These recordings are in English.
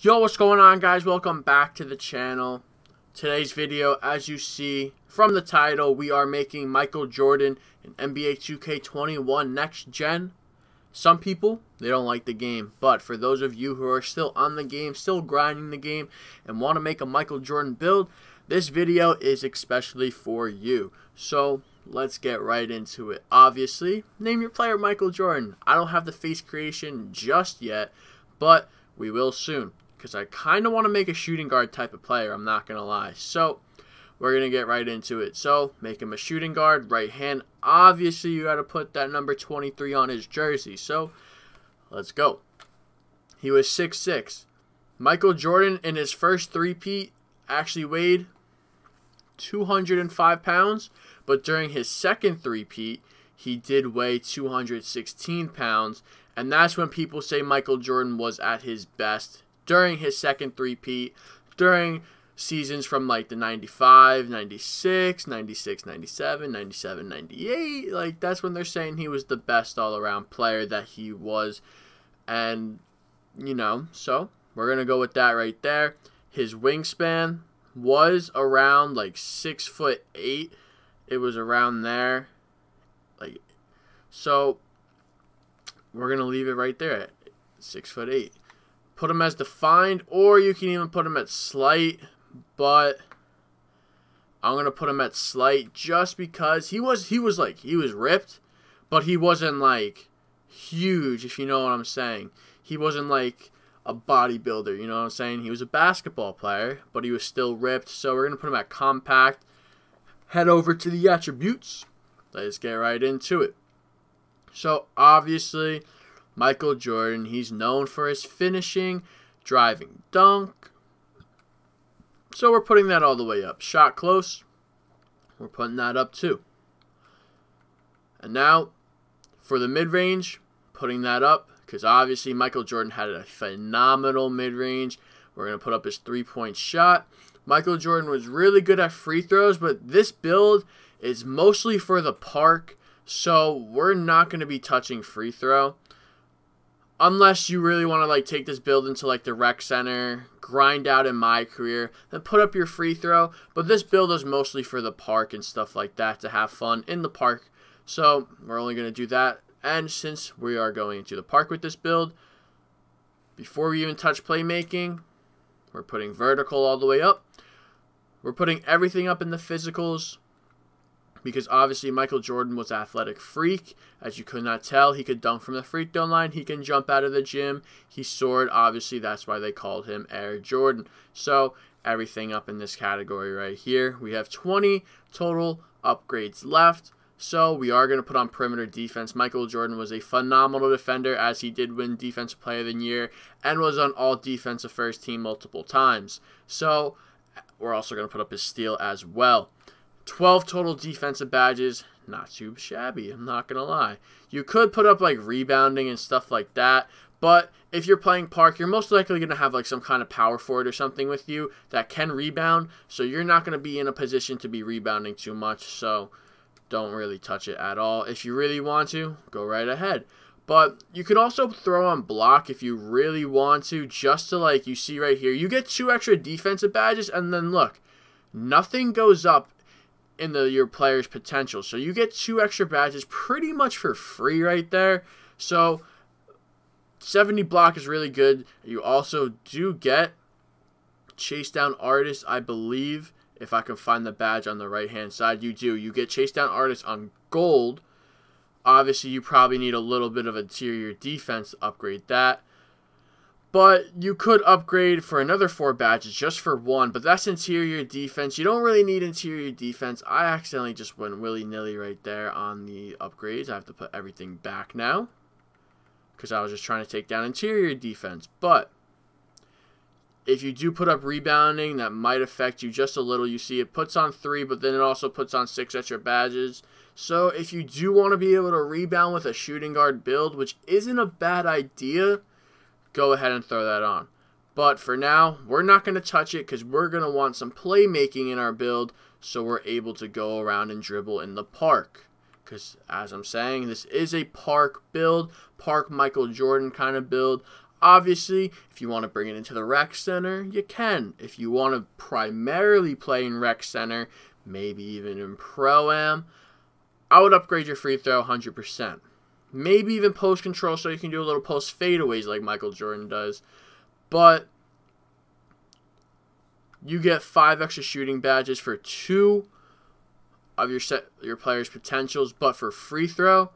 Yo, what's going on guys? Welcome back to the channel. Today's video, as you see from the title, we are making Michael Jordan in NBA 2K21 Next Gen. Some people, they don't like the game, but for those of you who are still on the game, still grinding the game, and want to make a Michael Jordan build, this video is especially for you. So, let's get right into it. Obviously, name your player Michael Jordan. I don't have the face creation just yet, but we will soon because I kind of want to make a shooting guard type of player, I'm not going to lie. So, we're going to get right into it. So, make him a shooting guard, right hand. Obviously, you got to put that number 23 on his jersey. So, let's go. He was 6'6". Michael Jordan, in his first three-peat, actually weighed 205 pounds, but during his second three-peat, he did weigh 216 pounds, and that's when people say Michael Jordan was at his best during his second three-peat, during seasons from like the 95, 96, 96, 97, 97, 98. Like that's when they're saying he was the best all-around player that he was. And you know, so we're going to go with that right there. His wingspan was around like 6 foot 8. It was around there. Like so we're going to leave it right there at 6 foot 8 put him as defined, or you can even put him at slight, but I'm gonna put him at slight just because he was he was like he was ripped, but he wasn't like huge, if you know what I'm saying. He wasn't like a bodybuilder, you know what I'm saying? He was a basketball player, but he was still ripped, so we're gonna put him at compact. Head over to the attributes. Let's get right into it. So obviously Michael Jordan, he's known for his finishing, driving dunk. So we're putting that all the way up. Shot close, we're putting that up too. And now, for the mid-range, putting that up, because obviously Michael Jordan had a phenomenal mid-range. We're going to put up his three-point shot. Michael Jordan was really good at free throws, but this build is mostly for the park, so we're not going to be touching free throw unless you really want to like take this build into like the rec center, grind out in my career, then put up your free throw. But this build is mostly for the park and stuff like that to have fun in the park. So we're only going to do that. And since we are going to the park with this build, before we even touch playmaking, we're putting vertical all the way up. We're putting everything up in the physicals because obviously Michael Jordan was athletic freak. As you could not tell, he could dunk from the free throw line. He can jump out of the gym. He soared. Obviously, that's why they called him Air Jordan. So everything up in this category right here. We have 20 total upgrades left. So we are going to put on perimeter defense. Michael Jordan was a phenomenal defender as he did win Defensive Player of the Year and was on all defensive first team multiple times. So we're also going to put up his steal as well. 12 total defensive badges. Not too shabby, I'm not going to lie. You could put up like rebounding and stuff like that, but if you're playing park, you're most likely going to have like some kind of power forward or something with you that can rebound, so you're not going to be in a position to be rebounding too much, so don't really touch it at all. If you really want to, go right ahead. But you can also throw on block if you really want to, just to like you see right here. You get two extra defensive badges, and then look, nothing goes up in the your player's potential. So you get two extra badges pretty much for free right there. So 70 block is really good. You also do get chase down artist, I believe. If I can find the badge on the right hand side, you do. You get chase down artist on gold. Obviously, you probably need a little bit of interior defense to upgrade that. But you could upgrade for another four badges just for one, but that's interior defense. You don't really need interior defense. I accidentally just went willy-nilly right there on the upgrades. I have to put everything back now because I was just trying to take down interior defense. But if you do put up rebounding, that might affect you just a little. You see it puts on three, but then it also puts on six extra badges. So if you do want to be able to rebound with a shooting guard build, which isn't a bad idea go ahead and throw that on. But for now, we're not going to touch it because we're going to want some playmaking in our build so we're able to go around and dribble in the park. Because as I'm saying, this is a park build, park Michael Jordan kind of build. Obviously, if you want to bring it into the rec center, you can. If you want to primarily play in rec center, maybe even in pro am, I would upgrade your free throw 100%. Maybe even post control so you can do a little post fadeaways like Michael Jordan does. But you get five extra shooting badges for two of your set your players' potentials, but for free throw,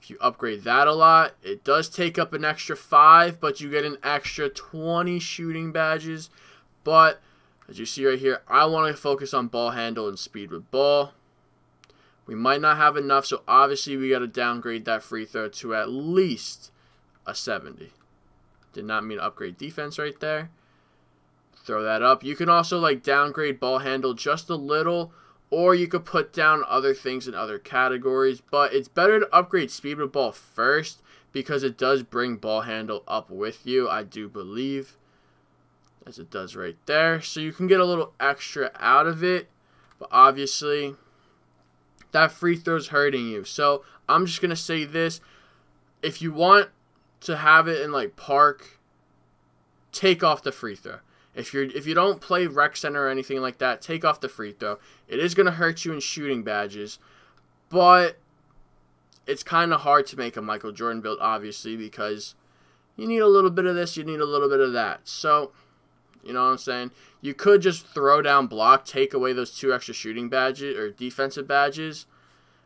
if you upgrade that a lot, it does take up an extra five, but you get an extra 20 shooting badges. But as you see right here, I want to focus on ball handle and speed with ball. We might not have enough, so obviously we got to downgrade that free throw to at least a 70. Did not mean upgrade defense right there. Throw that up. You can also like downgrade ball handle just a little or you could put down other things in other categories, but it's better to upgrade speed with ball first because it does bring ball handle up with you, I do believe, as it does right there. So you can get a little extra out of it, but obviously that free throw's hurting you. So I'm just going to say this. If you want to have it in like park, take off the free throw. If you're if you don't play rec center or anything like that, take off the free throw. It is gonna hurt you in shooting badges, but it's kind of hard to make a Michael Jordan build, obviously, because you need a little bit of this, you need a little bit of that. So, you know what I'm saying? You could just throw down block, take away those two extra shooting badges or defensive badges,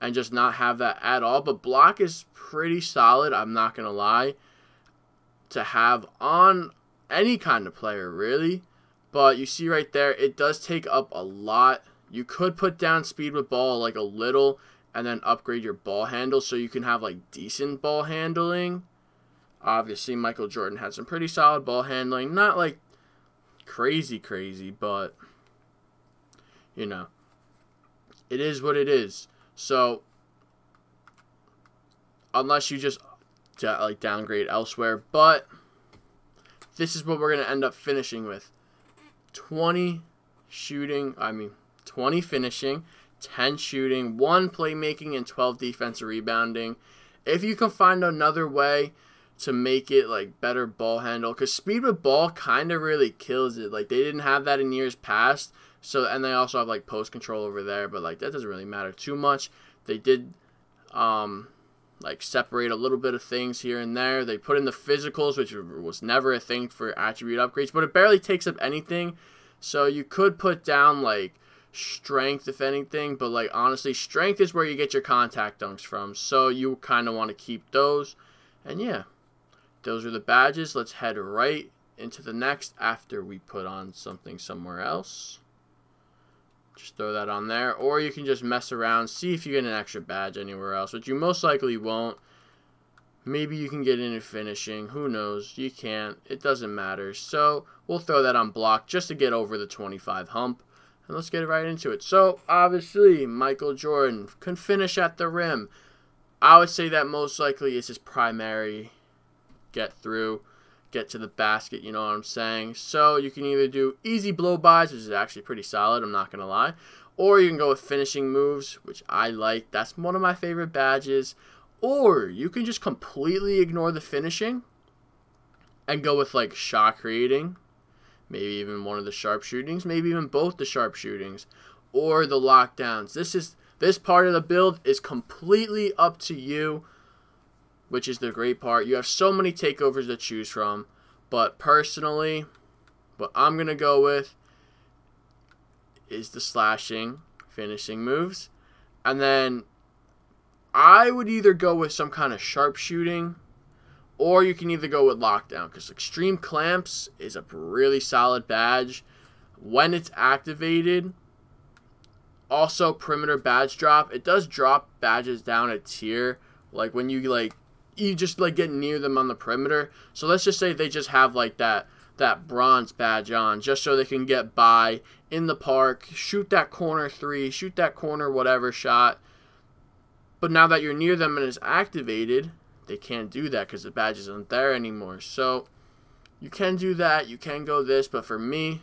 and just not have that at all. But block is pretty solid, I'm not going to lie, to have on any kind of player, really. But you see right there, it does take up a lot. You could put down speed with ball like a little and then upgrade your ball handle so you can have like decent ball handling. Obviously, Michael Jordan had some pretty solid ball handling. Not like crazy, crazy, but you know, it is what it is. So, unless you just like downgrade elsewhere, but this is what we're going to end up finishing with 20 shooting, I mean, 20 finishing, 10 shooting, 1 playmaking, and 12 defensive rebounding. If you can find another way to make it like better ball handle, because speed with ball kind of really kills it. Like, they didn't have that in years past. So, and they also have like post control over there, but like that doesn't really matter too much. They did um, like separate a little bit of things here and there. They put in the physicals, which was never a thing for attribute upgrades, but it barely takes up anything. So you could put down like strength if anything, but like honestly, strength is where you get your contact dunks from. So you kind of want to keep those. And yeah, those are the badges. Let's head right into the next after we put on something somewhere else. Just throw that on there. Or you can just mess around, see if you get an extra badge anywhere else, which you most likely won't. Maybe you can get in finishing. Who knows? You can't. It doesn't matter. So we'll throw that on block just to get over the 25 hump. And let's get right into it. So obviously, Michael Jordan can finish at the rim. I would say that most likely is his primary get through get to the basket, you know what I'm saying? So you can either do easy blow-bys, which is actually pretty solid, I'm not going to lie, or you can go with finishing moves, which I like. That's one of my favorite badges. Or you can just completely ignore the finishing and go with like shot creating, maybe even one of the sharp shootings, maybe even both the sharp shootings, or the lockdowns. This is this part of the build is completely up to you which is the great part. You have so many takeovers to choose from, but personally, what I'm going to go with is the slashing, finishing moves. And then I would either go with some kind of sharpshooting or you can either go with lockdown because extreme clamps is a really solid badge when it's activated also perimeter badge drop it does drop badges down a tier like when you like you just like get near them on the perimeter. So let's just say they just have like that that bronze badge on just so they can get by in the park, shoot that corner three, shoot that corner whatever shot. But now that you're near them and it's activated, they can't do that because the badge isn't there anymore. So you can do that, you can go this, but for me,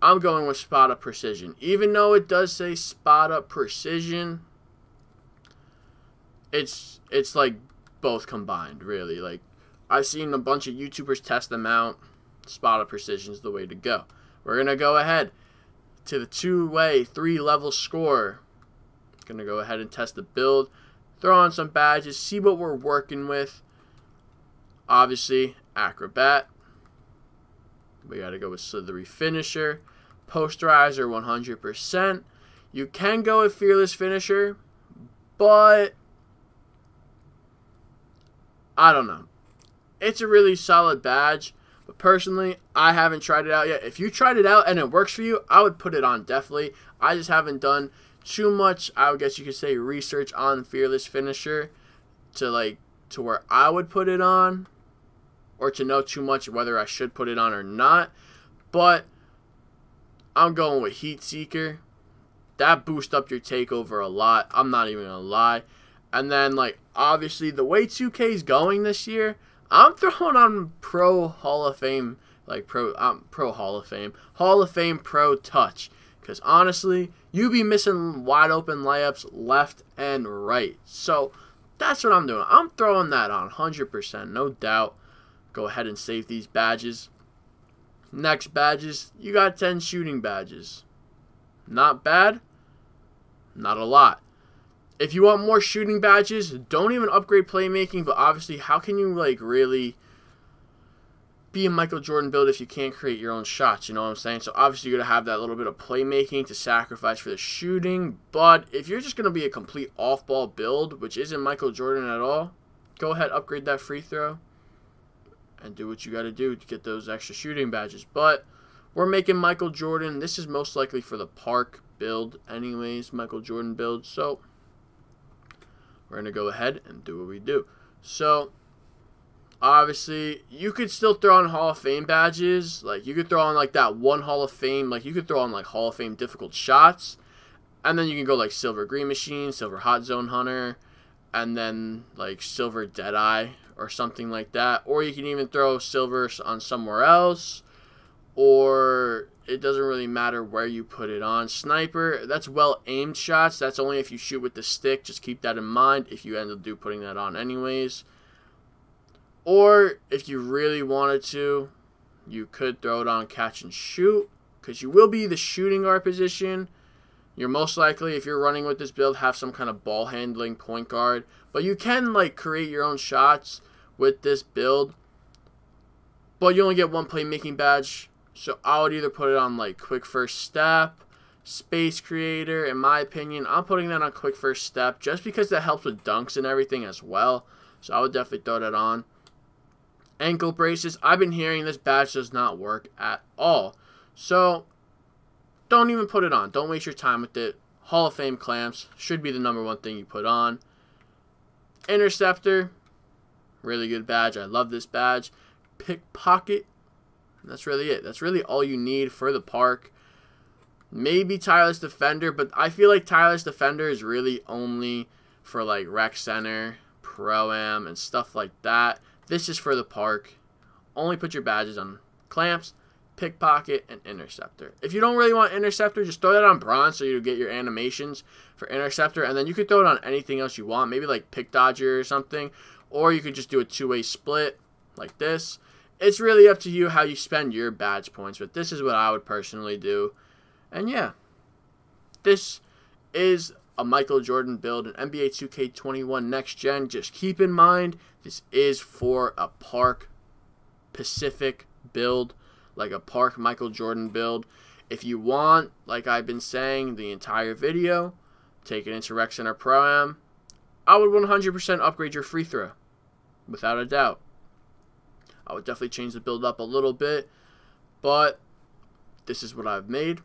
I'm going with spot up precision. Even though it does say spot up precision, it's it's like both combined, really. Like I've seen a bunch of YouTubers test them out. Spot up precision is the way to go. We're to go ahead to the two-way, three-level score. To go ahead and test the build. Throw on some badges. See what we're working with. Obviously, Acrobat. We got to go with Slithery Finisher. Posterizer 100%. You can go with Fearless Finisher, but I don't know. It's a really solid badge, but personally, I haven't tried it out yet. If you tried it out and it works for you, I would put it on definitely. I just haven't done too much, I would guess you could say, research on Fearless Finisher to like to where I would put it on or to know too much whether I should put it on or not. But I'm going with Heat Seeker. That boosts up your takeover a lot. I'm not even gonna lie. And then like obviously the way 2K is going this year, I'm throwing on Pro Hall of Fame, like Pro um, Pro Hall of Fame, Hall of Fame Pro Touch. Because honestly, you be missing wide open layups left and right. So that's what I'm doing. I'm throwing that on 100%, no doubt. Go ahead and save these badges. Next badges, you got 10 shooting badges. Not bad, not a lot. If you want more shooting badges, don't even upgrade playmaking, but obviously, how can you like really be a Michael Jordan build if you can't create your own shots, you know what I'm saying? So obviously you're going to have that little bit of playmaking to sacrifice for the shooting, but if you're just going to be a complete off-ball build, which isn't Michael Jordan at all, go ahead, upgrade that free throw and do what you got to do to get those extra shooting badges. But we're making Michael Jordan. This is most likely for the park build anyways, Michael Jordan build. So we're going to go ahead and do what we do. So obviously you could still throw on Hall of Fame badges. Like you could throw on like that one Hall of Fame, like you could throw on like Hall of Fame difficult shots. And then you can go like Silver Green Machine, Silver Hot Zone Hunter, and then like Silver Deadeye or something like that. Or you can even throw silver on somewhere else. Or it doesn't really matter where you put it on. Sniper, that's well aimed shots. That's only if you shoot with the stick. Just keep that in mind if you end up do putting that on anyways. Or if you really wanted to, you could throw it on catch and shoot because you will be the shooting guard position. You're most likely, if you're running with this build, have some kind of ball handling point guard. But you can like create your own shots with this build. But you only get one playmaking badge. So I would either put it on like quick first step, space creator. In my opinion, I'm putting that on quick first step just because that helps with dunks and everything as well. So I would definitely throw that on. Ankle braces. I've been hearing this badge does not work at all. So don't even put it on. Don't waste your time with it. Hall of Fame clamps should be the number one thing you put on. Interceptor, really good badge. I love this badge. Pickpocket, that's really it. That's really all you need for the park. Maybe Tireless Defender, but I feel like Tireless Defender is really only for like Rec Center, Pro-Am, and stuff like that. This is for the park. Only put your badges on clamps, pickpocket, and interceptor. If you don't really want interceptor, just throw that on bronze so you get your animations for interceptor, and then you could throw it on anything else you want, maybe like pick dodger or something, or you could just do a two-way split like this. It's really up to you how you spend your badge points, but this is what I would personally do. And yeah, this is a Michael Jordan build, an NBA 2K21 next gen. Just keep in mind, this is for a Park Pacific build like a Park Michael Jordan build. If you want, like I've been saying the entire video, take it into Rec Center Pro Am, I would 100% upgrade your free throw, without a doubt. I would definitely change the build up a little bit, but this is what I've made.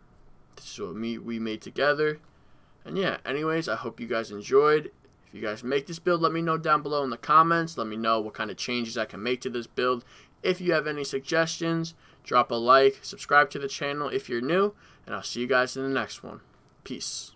This is what me, we made together. And yeah, anyways, I hope you guys enjoyed. If you guys make this build, let me know down below in the comments. Let me know what kind of changes I can make to this build. If you have any suggestions, drop a like, subscribe to the channel if you're new, and I'll see you guys in the next one. Peace.